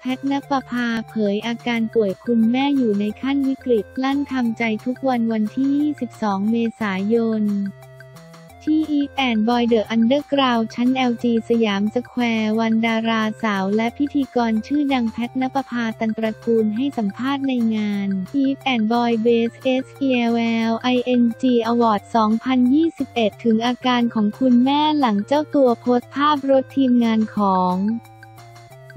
แพท ณปภาเผยอาการป่วยคุณแม่อยู่ในขั้นวิกฤตลั่นทำใจทุกวันวันที่ 22 เมษายน ที่ Eve and Boy The Underground ชั้น LG สยามสแควร์วันดาราสาวและพิธีกรชื่อดังแพทณปภาตันตระกูลให้สัมภาษณ์ในงาน Eve and Boy Base S E L L I N G Award 2021 ถึงอาการของคุณแม่หลังเจ้าตัวโพสต์ภาพรถทีมงานของ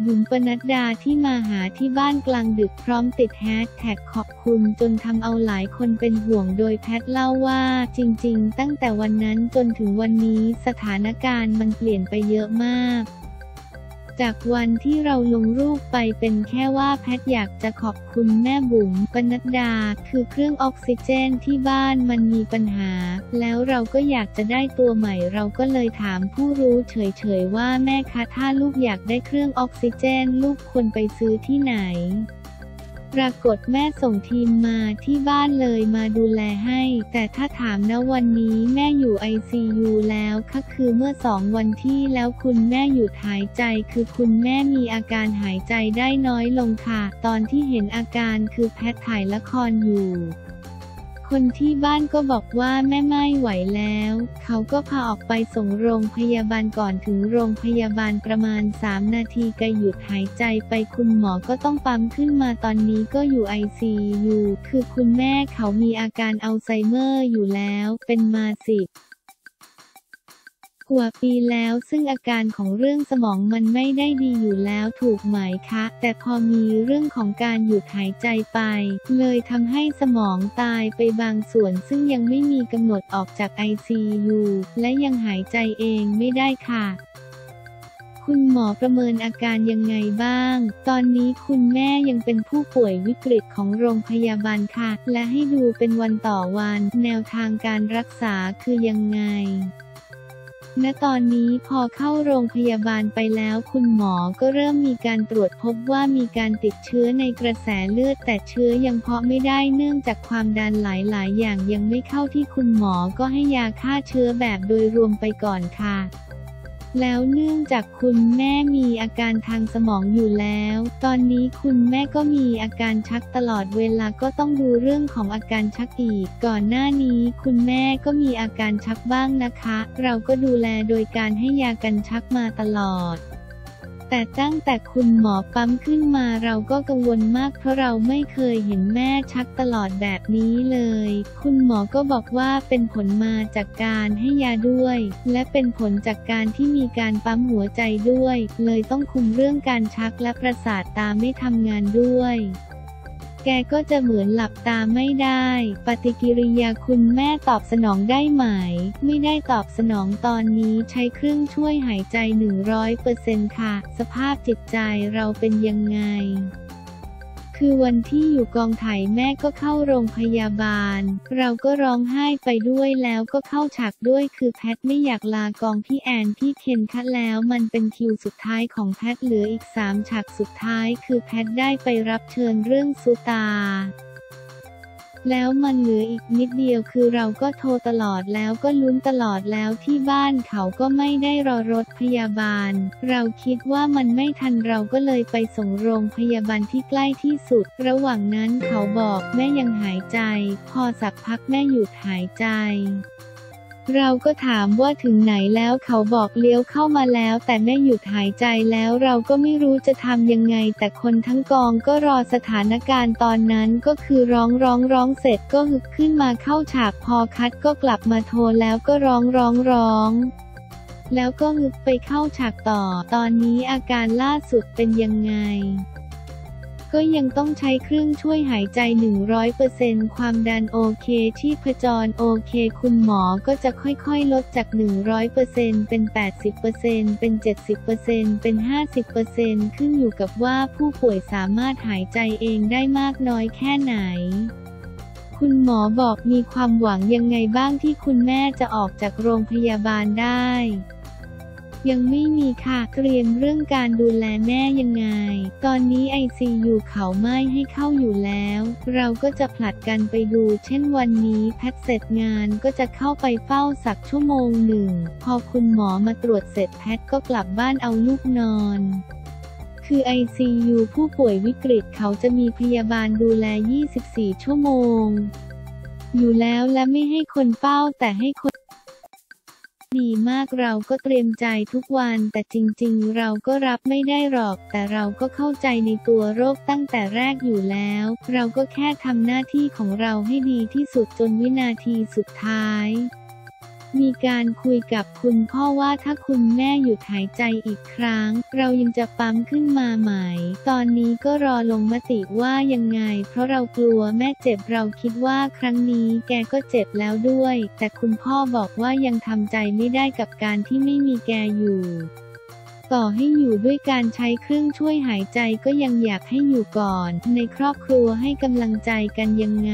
บุ๋มปนัดดาที่มาหาที่บ้านกลางดึกพร้อมติดแฮชแท็กขอบคุณจนทำเอาหลายคนเป็นห่วงโดยแพทเล่าว่าจริง ๆ ตั้งแต่วันนั้นจนถึงวันนี้สถานการณ์มันเปลี่ยนไปเยอะมาก จากวันที่เราลงรูปไปเป็นแค่ว่าแพทอยากจะขอบคุณแม่บุ๋มปนัดดา คือเครื่องออกซิเจนที่บ้านมันมีปัญหา แล้วเราก็อยากจะได้ตัวใหม่เราก็เลยถามผู้รู้เฉยๆว่าแม่คะถ้าลูกอยากได้เครื่องออกซิเจน ลูกควรไปซื้อที่ไหน ปรากฏแม่ส่งทีมมาที่บ้านเลยมาดูแลให้ แต่ถ้าถามนะวันนี้แม่อยู่ไอซียูแล้วคคือเมื่อสองวันที่แล้วคุณแม่หยุดหายใจ คือคุณแม่มีอาการหายใจได้น้อยลงค่ะ ตอนที่เห็นอาการคือแพทถ่ายละครอยู่ คนที่บ้านก็บอกว่าแม่ไม่ไหวแล้ว เขาก็พาออกไปส่งโรงพยาบาลก่อนถึงโรงพยาบาลประมาณ 3 นาทีก็หยุดหายใจไปคุณหมอก็ต้องปั๊มขึ้นมาตอนนี้ก็อยู่ ICU คือคุณแม่เขามีอาการอัลไซเมอร์อยู่แล้ว เป็นมาสิบ กว่าปีแล้วซึ่งอาการของเรื่องสมองมันไม่ได้ดีอยู่แล้วถูกไหมคะ แต่พอมีเรื่องของการหยุดหายใจไป เลยทำให้สมองตายไปบางส่วน ซึ่งยังไม่มีกำหนดออกจาก ICU และยังหายใจเองไม่ได้ค่ะคุณหมอประเมินอาการยังไงบ้าง ตอนนี้คุณแม่ยังเป็นผู้ป่วยวิกฤตของโรงพยาบาลค่ะ และให้ดูเป็นวันต่อวัน แนวทางการรักษาคือยังไง ณตอนนี้พอเข้าโรงพยาบาลไปแล้ว คุณหมอก็เริ่มมีการตรวจพบว่ามีการติดเชื้อในกระแสเลือด แต่เชื้อยังเพาะไม่ได้เนื่องจากความดันหลาย ๆ อย่างยังไม่เข้าที่คุณหมอก็ให้ยาฆ่าเชื้อแบบโดยรวมไปก่อนค่ะ แล้วเนื่องจากคุณแม่มีอาการทางสมองอยู่แล้ว ตอนนี้คุณแม่ก็มีอาการชักตลอดเวลาก็ต้องดูเรื่องของอาการชักอีก ก่อนหน้านี้คุณแม่ก็มีอาการชักบ้างนะคะ เราก็ดูแลโดยการให้ยากันชักมาตลอด แต่ตั้งแต่คุณหมอปั๊มขึ้นมาเราก็กังวลมากเพราะเราไม่เคยเห็นแม่ชักตลอดแบบนี้เลย คุณหมอก็บอกว่าเป็นผลมาจากการให้ยาด้วย และเป็นผลจากการที่มีการปั๊มหัวใจด้วย เลยต้องคุมเรื่องการชักและประสาทตาไม่ทำงานด้วย แกก็จะเหมือนหลับตาไม่ได้ ปฏิกิริยาคุณแม่ตอบสนองได้ไหม ไม่ได้ตอบสนองตอนนี้ใช้เครื่องช่วยหายใจ 100%ค่ะ สภาพจิตใจเราเป็นยังไง คือวันที่อยู่กองถ่ายแม่ก็เข้าโรงพยาบาล เราก็ร้องไห้ไปด้วยแล้วก็เข้าฉากด้วยคือแพทไม่อยากลากองพี่แอนพี่เคนคะแล้วมันเป็นคิวสุดท้ายของแพทเหลืออีก 3 ฉากสุดท้าย คือแพทได้ไปรับเชิญเรื่องสุตา แล้วมันเหลืออีกนิดเดียวคือเราก็โทรตลอดแล้วก็ลุ้นตลอดแล้วที่บ้านเขาก็ไม่ได้รอรถพยาบาล เราคิดว่ามันไม่ทันเราก็เลยไปส่งโรงพยาบาลที่ใกล้ที่สุด ระหว่างนั้นเขาบอกแม่ยังหายใจ พอสักพักแม่หยุดหายใจ เราก็ถามว่าถึงไหนแล้วเขาบอกเลี้ยวเข้ามาแล้ว แต่แม่หยุดหายใจแล้วเราก็ไม่รู้จะทำยังไง แต่คนทั้งกองก็รอสถานการณ์ตอนนั้นก็คือร้องร้องร้องเสร็จก็ฮึบขึ้นมาเข้าฉากพอคัดก็กลับมาโทรแล้วก็ร้องร้องร้องแล้วก็ฮึบไปเข้าฉากต่อ ตอนนี้อาการล่าสุดเป็นยังไง ก็ยังต้องใช้เครื่องช่วยหายใจ 100%ความดันโอเคที่พจรโอเค คุณหมอก็จะค่อยๆ ลดจาก 100%เป็น 80%เป็น 70%เป็น 50%ขึ้นอยู่กับว่าผู้ป่วยสามารถหายใจเองได้มากน้อยแค่ไหนคุณหมอบอกมีความหวังยังไงบ้างที่คุณแม่จะออกจากโรงพยาบาลได้ ยังไม่มีค่ะเตรียมเรื่องการดูแลแม่ยังไง ตอนนี้ไอซียูเขาไม่ให้เข้าอยู่แล้ว เราก็จะผลัดกันไปดู เช่นวันนี้แพทเสร็จงานก็จะเข้าไปเฝ้าสักชั่วโมงหนึ่ง พอคุณหมอมาตรวจเสร็จแพทก็กลับบ้านเอาลูกนอนคือ ICU ผู้ป่วยวิกฤตเขาจะมีพยาบาลดูแล 24 ชั่วโมง อยู่แล้วและไม่ให้คนเฝ้าแต่ให้คน ดีมากเราก็เตรียมใจทุกวัน แต่จริงๆ เราก็รับไม่ได้หรอก แต่เราก็เข้าใจในตัวโรคตั้งแต่แรกอยู่แล้ว เราก็แค่ทำหน้าที่ของเราให้ดีที่สุดจนวินาทีสุดท้าย มีการคุยกับคุณพ่อว่าถ้าคุณแม่หยุดหายใจอีกครั้ง เรายังจะปั๊มขึ้นมาใหม่ตอนนี้ก็รอลงมติว่ายังไง เพราะเรากลัวแม่เจ็บเราคิดว่าครั้งนี้แกก็เจ็บแล้วด้วย แต่คุณพ่อบอกว่ายังทำใจไม่ได้กับการที่ไม่มีแกอยู่ต่อให้อยู่ด้วยการใช้เครื่องช่วยหายใจก็ยังอยากให้อยู่ก่อน ในครอบครัวให้กำลังใจกันยังไง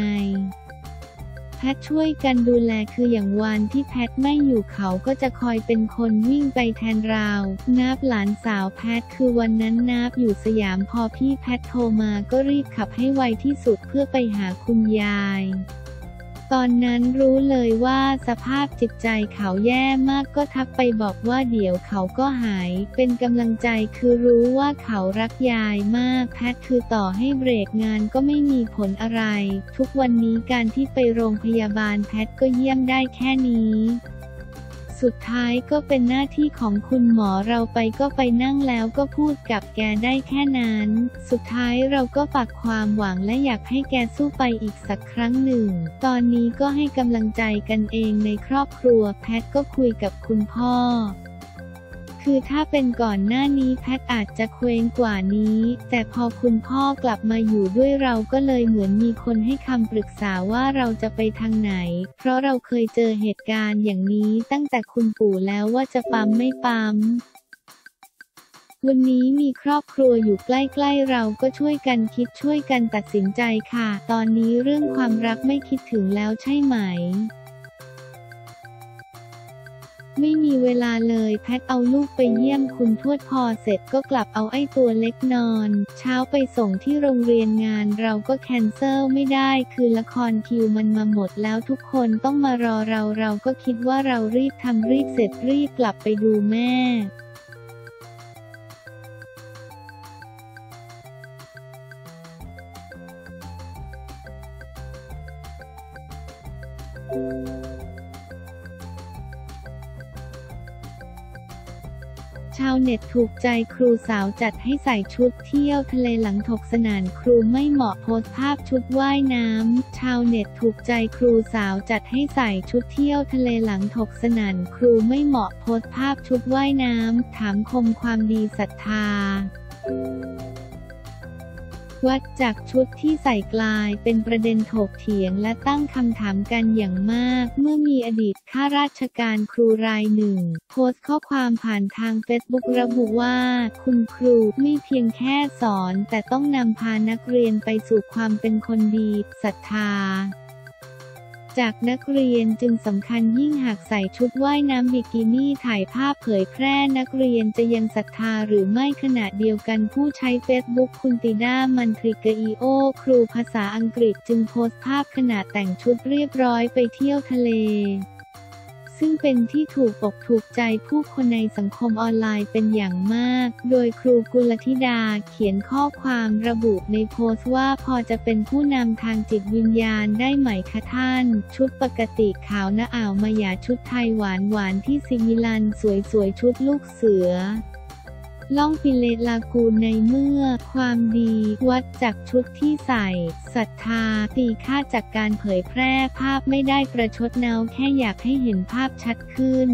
ทช่วยกันดูแลคืออย่างวันที่แพทไม่อยู่เขาก็จะคอยเป็นคนวิ่งไปแทนเรานับหลานสาวแพทคือวันนั้นนับอยู่สยามพอพี่แพทโทรมาก็รีบขับให้ไวที่สุดเพื่อไปหาคุณยาย ตอนนั้นรู้เลยว่าสภาพจิตใจเขาแย่มากก็ทักไปบอกว่าเดี๋ยวเขาก็หาย เป็นกำลังใจคือรู้ว่าเขารักยายมากแพทคือต่อให้เบรกงานก็ไม่มีผลอะไร ทุกวันนี้การที่ไปโรงพยาบาลแพทก็เยี่ยมได้แค่นี้ สุดท้ายก็เป็นหน้าที่ของคุณหมอเราไปก็ไปนั่งแล้วก็พูดกับแกได้แค่นั้น สุดท้ายเราก็ฝากความหวังและอยากให้แกสู้ไปอีกสักครั้งหนึ่ง ตอนนี้ก็ให้กำลังใจกันเองในครอบครัวแพทก็คุยกับคุณพ่อ คือถ้าเป็นก่อนหน้านี้แพทอาจจะเคว้งกว่านี้ แต่พอคุณพ่อกลับมาอยู่ด้วยเราก็เลยเหมือนมีคนให้คำปรึกษาว่าเราจะไปทางไหน เพราะเราเคยเจอเหตุการณ์อย่างนี้ตั้งแต่คุณปู่แล้วว่าจะปั๊มไม่ปั๊มวันนี้มีครอบครัวอยู่ใกล้ๆเราก็ช่วยกันคิดช่วยกันตัดสินใจค่ะ ตอนนี้เรื่องความรักไม่คิดถึงแล้วใช่ไหม ไม่มีเวลาเลยแพทเอาลูกไปเยี่ยมคุณทวดพอเสร็จก็กลับเอาไอ้ตัวเล็กนอน เช้าไปส่งที่โรงเรียนงานเราก็แคนเซิลไม่ได้คือละครคิวมันมาหมดแล้วทุกคนต้องมารอเราเราก็คิดว่าเรารีบทำรีบเสร็จรีบกลับไปดูแม่ ชาวเน็ตถูกใจครูสาวจัดให้ใส่ชุดเที่ยวทะเลหลังถกสนานครูไม่เหมาะโพสภาพชุดว่ายน้ำ ชาวเน็ตถูกใจครูสาวจัดให้ใส่ชุดเที่ยวทะเลหลังถกสนานครูไม่เหมาะโพสภาพชุดว่ายน้ำ ถามคมความดีศรัทธา วัดจากชุดที่ใส่กลายเป็นประเด็นถกเถียงและตั้งคำถามกันอย่างมาก เมื่อมีอดีตข้าราชการครูรายหนึ่ง โพสต์ข้อความผ่านทางเฟซบุ๊กระบุว่า คุณครูไม่เพียงแค่สอน แต่ต้องนำพานักเรียนไปสู่ความเป็นคนดีศรัทธา จากนักเรียนจึงสำคัญยิ่งหากใส่ชุดว่ายน้ำบิกินี่ถ่ายภาพเผยแพร่นักเรียนจะยังศรัทธาหรือไม่ขณะเดียวกันผู้ใช้เฟซบุ๊กคุณติด้ามันทริกอีโอ ครูภาษาอังกฤษจึงโพสต์ภาพขณะแต่งชุดเรียบร้อยไปเที่ยวทะเล ซึ่งเป็นที่ถูกอกถูกใจผู้คนในสังคมออนไลน์เป็นอย่างมาก โดยครูกุลธิดาเขียนข้อความระบุในโพสต์ว่าพอจะเป็นผู้นำทางจิตวิญญาณได้ไหมคะท่าน ชุดปกติขาวนะอ่าวมายาชุดไทยหวานหวานที่ซิมิลันสวยๆชุดลูกเสือ ล่องปิเลตลากูในเมื่อ ความดี วัดจากชุดที่ใส่ศรัทธาตีค่าจากการเผยแพร่ภาพไม่ได้ประชดเนาแค่อยากให้เห็นภาพชัดขึ้น